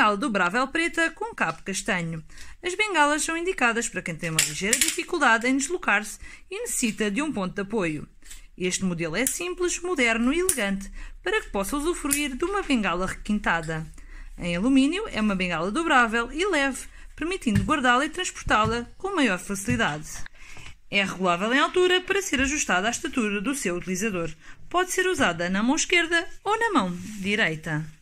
bengala dobrável preta com cabo castanho. As bengalas são indicadas para quem tem uma ligeira dificuldade em deslocar-se e necessita de um ponto de apoio. Este modelo é simples, moderno e elegante para que possa usufruir de uma bengala requintada. Em alumínio, é uma bengala dobrável e leve, permitindo guardá-la e transportá-la com maior facilidade. É regulável em altura para ser ajustada à estatura do seu utilizador. Pode ser usada na mão esquerda ou na mão direita.